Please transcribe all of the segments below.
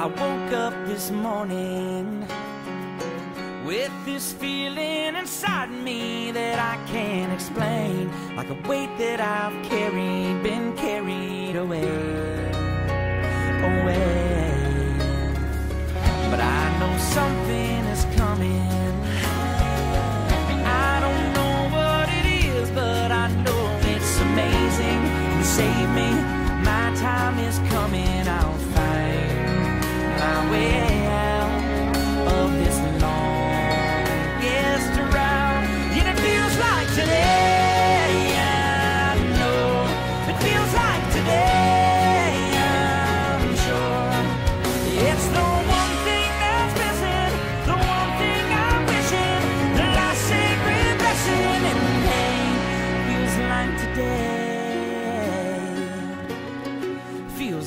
I woke up this morning with this feeling inside me that I can't explain, like a weight that I've carried, been carried away, away.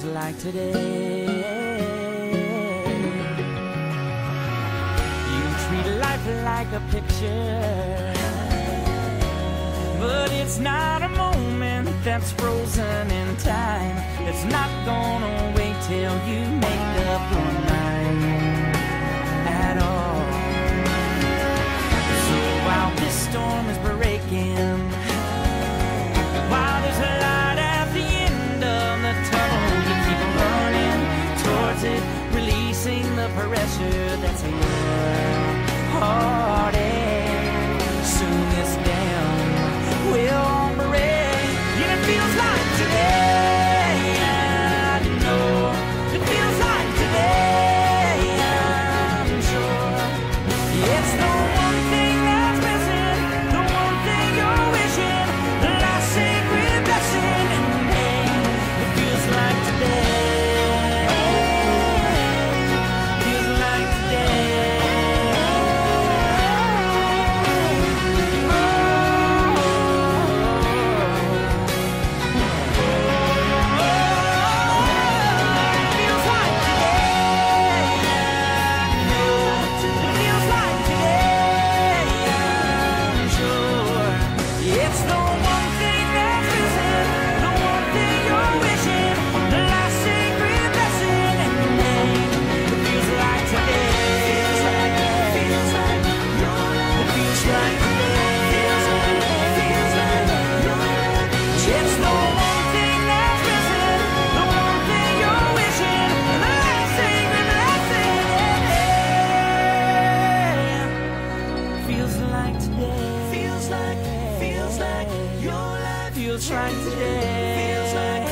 like today. You treat life like a picture, but it's not a moment that's frozen in time. It's not gonna wait till you make up your releasing the pressure that's in your heart. feels like today. Feels like, feels like your life feels like today. Feels like.